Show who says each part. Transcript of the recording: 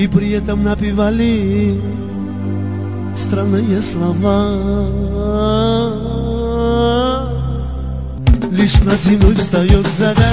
Speaker 1: И при этом напевали странные слова. Лишь над землей встает зада